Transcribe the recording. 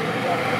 State.